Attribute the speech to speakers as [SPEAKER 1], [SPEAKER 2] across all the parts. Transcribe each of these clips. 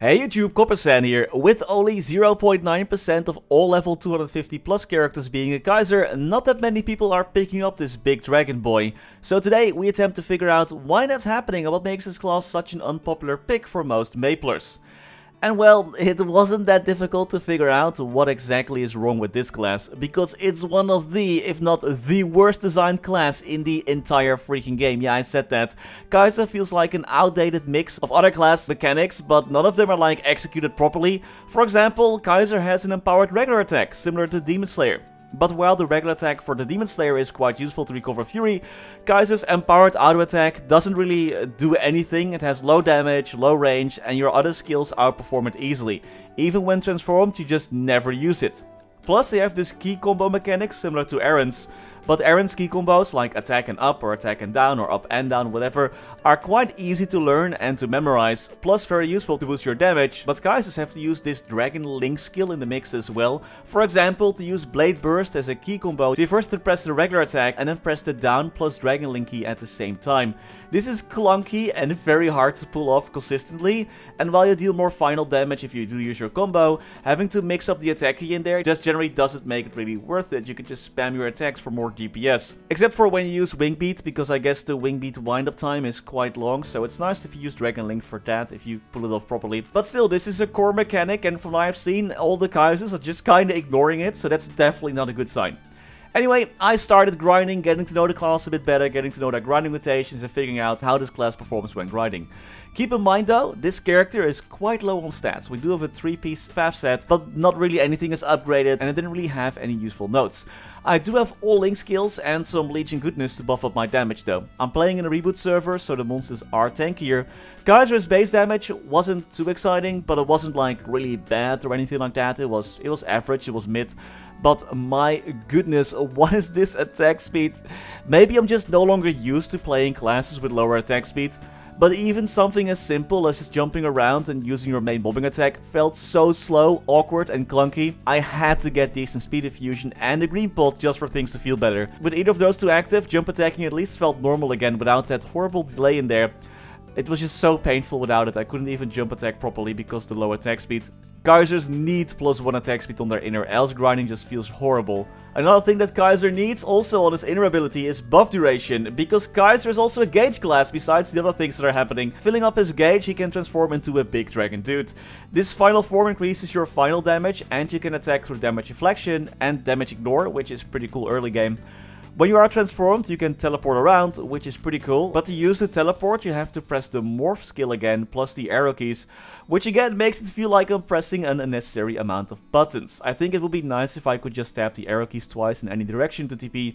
[SPEAKER 1] Hey YouTube, Coppersan here. With only 0.9% of all level 250 plus characters being a Kaiser, not that many people are picking up this big dragon boy. So today we attempt to figure out why that's happening and what makes this class such an unpopular pick for most Maplers. And well, it wasn't that difficult to figure out what exactly is wrong with this class, because it's one of the, if not the worst designed class in the entire freaking game. Yeah, I said that. Kaiser feels like an outdated mix of other class mechanics, but none of them are like executed properly. For example, Kaiser has an empowered regular attack, similar to Demon Slayer. But while the regular attack for the Demon Slayer is quite useful to recover Fury, Kaiser's empowered auto attack doesn't really uh, do anything, it has low damage, low range, and your other skills outperform it easily. Even when transformed, you just never use it. Plus they have this key combo mechanic similar to Aran's, but Aran's key combos like attack and up or attack and down or up and down whatever are quite easy to learn and to memorize, plus very useful to boost your damage, but Kaisers have to use this Dragon Link skill in the mix as well. For example, to use Blade Burst as a key combo, you first press the regular attack and then press the down plus Dragon Link key at the same time. This is clunky and very hard to pull off consistently, and while you deal more final damage if you do use your combo, having to mix up the attack key in there just generally doesn't make it really worth it, you can just spam your attacks for more DPS. Except for when you use Wingbeat, because I guess the Wing Beat wind-up time is quite long, so it's nice if you use Dragon Link for that, if you pull it off properly. But still, this is a core mechanic, and from what I've seen, all the Kaisers are just kinda ignoring it, so that's definitely not a good sign. Anyway, I started grinding, getting to know the class a bit better, getting to know their grinding mutations and figuring out how this class performs when grinding. Keep in mind though, this character is quite low on stats. We do have a 3-piece FAF set, but not really anything is upgraded and it didn't really have any useful nodes. I do have all link skills and some Legion goodness to buff up my damage though. I'm playing in a reboot server, so the monsters are tankier. Kaiser's base damage wasn't too exciting, but it wasn't like really bad or anything like that. It was, it was average, it was mid. But my goodness, what is this attack speed? Maybe I'm just no longer used to playing classes with lower attack speed. But even something as simple as just jumping around and using your main mobbing attack felt so slow, awkward and clunky. I had to get decent speed infusion and a green pot just for things to feel better. With either of those two active, jump attacking at least felt normal again without that horrible delay in there. It was just so painful without it, I couldn't even jump attack properly because the low attack speed. Kaisers need plus 1 attack speed on their inner, else grinding just feels horrible. Another thing that Kaiser needs also on his inner ability is buff duration, because Kaiser is also a gauge class besides the other things that are happening. Filling up his gauge, he can transform into a big dragon dude. This final form increases your final damage, and you can attack through damage deflection and damage ignore, which is pretty cool early game. When you are transformed, you can teleport around, which is pretty cool, but to use the teleport you have to press the morph skill again, plus the arrow keys, which again makes it feel like I'm pressing an unnecessary amount of buttons. I think it would be nice if I could just tap the arrow keys twice in any direction to TP,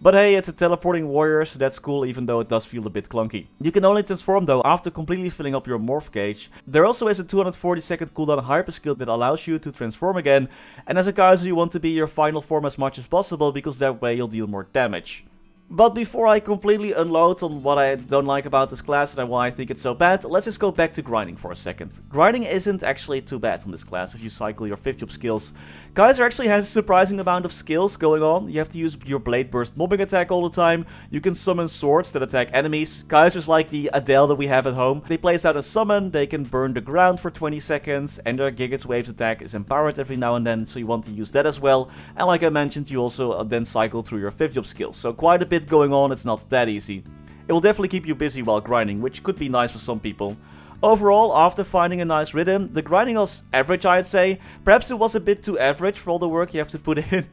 [SPEAKER 1] but hey, it's a teleporting warrior, so that's cool even though it does feel a bit clunky. You can only transform though after completely filling up your morph gauge. There also is a 240 second cooldown hyper skill that allows you to transform again, and as a Kaiser you want to be your final form as much as possible because that way you'll deal more damage. But before I completely unload on what I don't like about this class and why I think it's so bad, let's just go back to grinding for a second. Grinding isn't actually too bad on this class if you cycle your 5th job skills. Kaiser actually has a surprising amount of skills going on. You have to use your Blade Burst mobbing attack all the time. You can summon swords that attack enemies. Kaiser's like the Adele that we have at home. They place out a summon, they can burn the ground for 20 seconds, and their Gigas Waves attack is empowered every now and then, so you want to use that as well. And like I mentioned, you also uh, then cycle through your 5th job skills. So quite a bit going on, it's not that easy. It will definitely keep you busy while grinding, which could be nice for some people. Overall, after finding a nice rhythm, the grinding was average I'd say. Perhaps it was a bit too average for all the work you have to put in.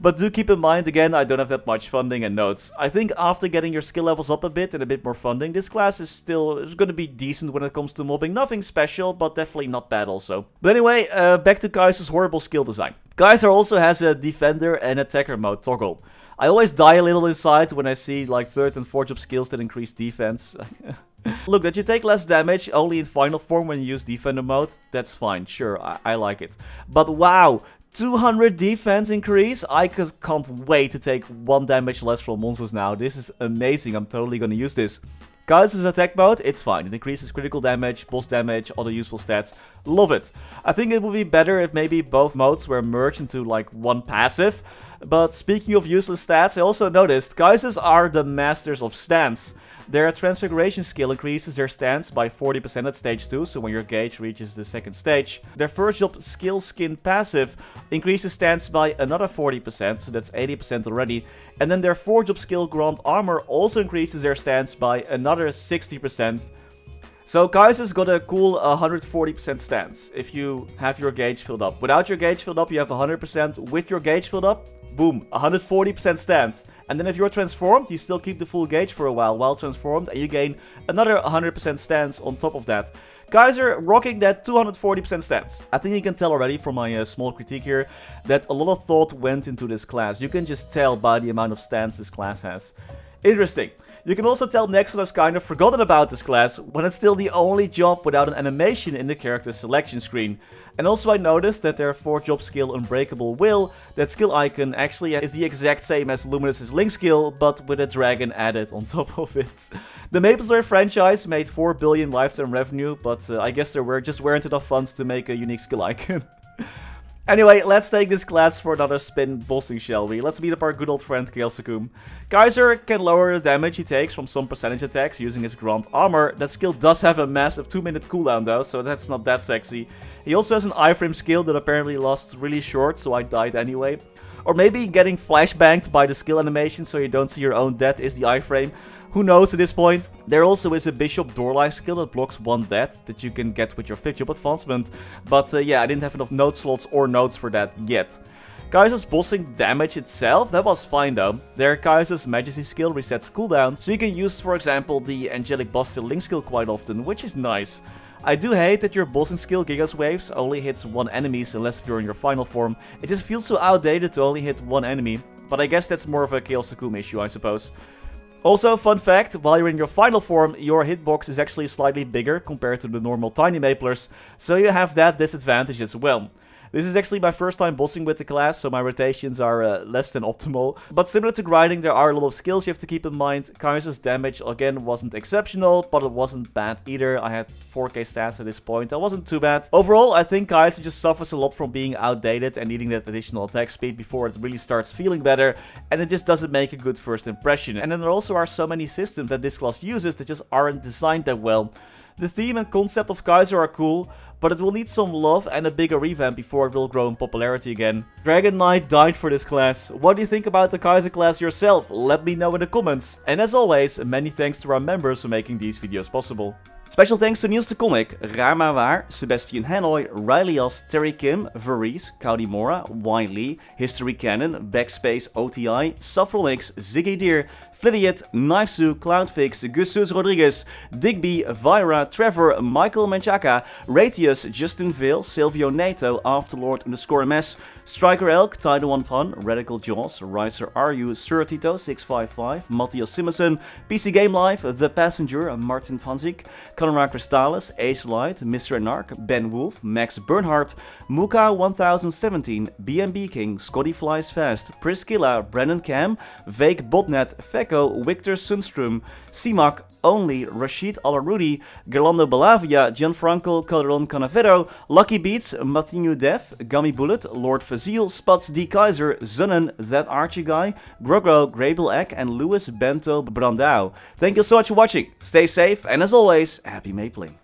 [SPEAKER 1] but do keep in mind, again, I don't have that much funding and nodes. I think after getting your skill levels up a bit and a bit more funding, this class is still is going to be decent when it comes to mobbing. Nothing special, but definitely not bad also. But anyway, uh, back to Kaiser's horrible skill design. Kaiser also has a defender and attacker mode toggle. I always die a little inside when I see like third and fourth job skills that increase defense. Look, that you take less damage only in final form when you use defender mode, that's fine, sure, I, I like it. But wow, 200 defense increase? I can't wait to take 1 damage less from monsters now. This is amazing, I'm totally gonna use this. Kaiser's attack mode, it's fine. It increases critical damage, boss damage, other useful stats. Love it. I think it would be better if maybe both modes were merged into like one passive. But speaking of useless stats, I also noticed Kaisers are the masters of stance. Their Transfiguration skill increases their stance by 40% at stage 2, so when your gauge reaches the second stage. Their first job skill skin passive increases stance by another 40%, so that's 80% already. And then their 4 job skill Grand Armor also increases their stance by another 60%. So Kaiser's got a cool 140% stance if you have your gauge filled up. Without your gauge filled up, you have 100%. With your gauge filled up, boom, 140% stance. And then if you're transformed, you still keep the full gauge for a while while transformed, and you gain another 100% stance on top of that. Kaiser rocking that 240% stance. I think you can tell already from my uh, small critique here that a lot of thought went into this class. You can just tell by the amount of stance this class has. Interesting. You can also tell Nexon has kind of forgotten about this class when it's still the only job without an animation in the character selection screen. And also I noticed that their 4th job skill Unbreakable Will, that skill icon actually is the exact same as Luminous's Link skill, but with a dragon added on top of it. The Maple Story franchise made 4 billion lifetime revenue, but uh, I guess there were just weren't enough funds to make a unique skill icon. Anyway, let's take this class for another spin bossing, shall we? Let's meet up our good old friend Kael'Saqum. Kaiser can lower the damage he takes from some percentage attacks using his Grand Armor. That skill does have a massive 2 minute cooldown though, so that's not that sexy. He also has an iframe skill that apparently lasts really short, so I died anyway. Or maybe getting flashbanged by the skill animation so you don't see your own death is the iframe. Who knows at this point? There also is a Bishop Door-like skill that blocks one death that you can get with your 5th job advancement. But uh, yeah, I didn't have enough node slots or nodes for that yet. Kaiser's bossing damage itself, that was fine though. Their Kaiser's Majesty skill resets cooldown, so you can use for example the Angelic Buster Link skill quite often, which is nice. I do hate that your bossing skill Gigas Waves only hits one enemy unless you're in your final form. It just feels so outdated to only hit one enemy, but I guess that's more of a Chaos Kael'Saqum issue I suppose. Also, fun fact, while you're in your final form, your hitbox is actually slightly bigger compared to the normal Tiny Maplers, so you have that disadvantage as well. This is actually my first time bossing with the class, so my rotations are uh, less than optimal. But similar to grinding, there are a lot of skills you have to keep in mind. Kaiser's damage, again, wasn't exceptional, but it wasn't bad either. I had 4k stats at this point, that wasn't too bad. Overall, I think Kaiser just suffers a lot from being outdated and needing that additional attack speed before it really starts feeling better, and it just doesn't make a good first impression. And then there also are so many systems that this class uses that just aren't designed that well. The theme and concept of Kaiser are cool, but it will need some love and a bigger revamp before it will grow in popularity again. Dragon Knight died for this class. What do you think about the Kaiser class yourself? Let me know in the comments. And as always, many thanks to our members for making these videos possible. Special thanks to Niels de Coninck, Rama Waar, Sebastian Hanoy, Riley Os, Terry Kim, Vareese, Cowdy Mora, Wine Lee, Historycanon, Backspace OTI, Saffronyx, Ziggy Deer, Flidiot, Knivesu, Cloudfix, Gusus Rodriguez, Digby, Vyra, Trevor, Michael Menchaca, Raythius, Justin Vail, Silvio Nato, Afterlord underscore MS, Striker Elk, Tidal One Pun, Radical Jaws, Raiser Aryu, Sir Tito 655, Mathias Simonsson, PC Game Life, The Passenger, Martin Panczyk, Conrad Crystallis, Ace Light, Mr. Narc, Ben Wolf, Max Bernhardt, Muka 1017, BNB King, Scotty Flies Fast, Priscilla, Brendom Camm, Vake Botnet, Fek Victor Sundstrom, Simak, Only, Rashid Alarudi, Gerlando Balavia, Gianfranco Calderon Canavero, Luckey Beatz, Matthew Dev, Gummy Bullet, Lord Fazil, Spots D. Kaiser, Zunnen, That Archie Guy, Grogro, Grable Egg, and Louis Bento Brandau. Thank you so much for watching, stay safe, and as always, happy mapling.